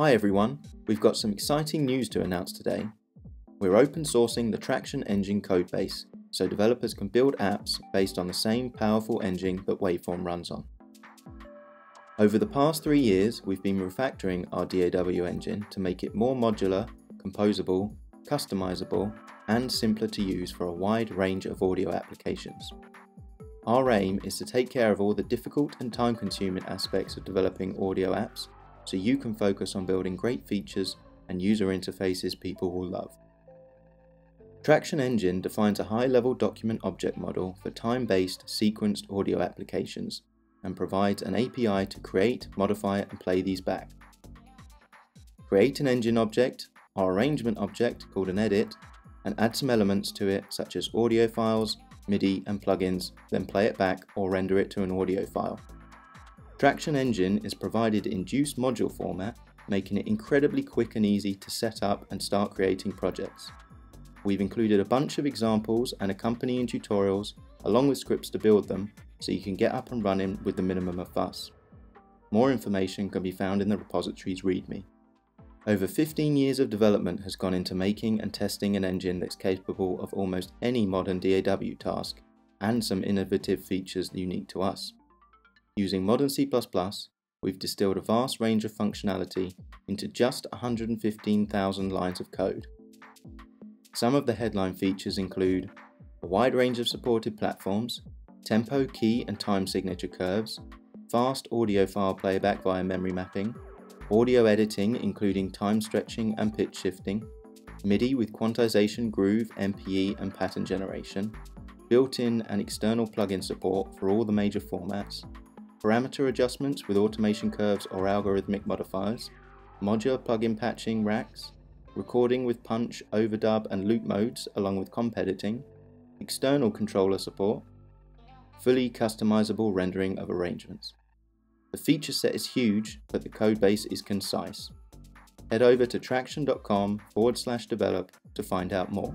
Hi everyone, we've got some exciting news to announce today. We're open sourcing the Tracktion Engine codebase so developers can build apps based on the same powerful engine that Waveform runs on. Over the past three years, we've been refactoring our DAW engine to make it more modular, composable, customizable, and simpler to use for a wide range of audio applications. Our aim is to take care of all the difficult and time consuming aspects of developing audio apps so you can focus on building great features and user interfaces people will love. Tracktion Engine defines a high-level document object model for time-based sequenced audio applications and provides an API to create, modify and play these back. Create an engine object, or arrangement object called an edit, and add some elements to it such as audio files, MIDI and plugins, then play it back or render it to an audio file. Tracktion Engine is provided in JUCE module format, making it incredibly quick and easy to set up and start creating projects. We've included a bunch of examples and accompanying tutorials along with scripts to build them so you can get up and running with the minimum of fuss. More information can be found in the repository's README. Over 15 years of development has gone into making and testing an engine that's capable of almost any modern DAW task and some innovative features unique to us. Using modern C++, we've distilled a vast range of functionality into just 115,000 lines of code. Some of the headline features include a wide range of supported platforms, tempo, key and time signature curves, fast audio file playback via memory mapping, audio editing including time stretching and pitch shifting, MIDI with quantization, groove, MPE and pattern generation, built-in and external plugin support for all the major formats, parameter adjustments with automation curves or algorithmic modifiers, modular plugin patching racks, recording with punch, overdub and loop modes along with comp editing, external controller support, fully customizable rendering of arrangements. The feature set is huge, but the codebase is concise. Head over to tracktion.com forward slash develop to find out more.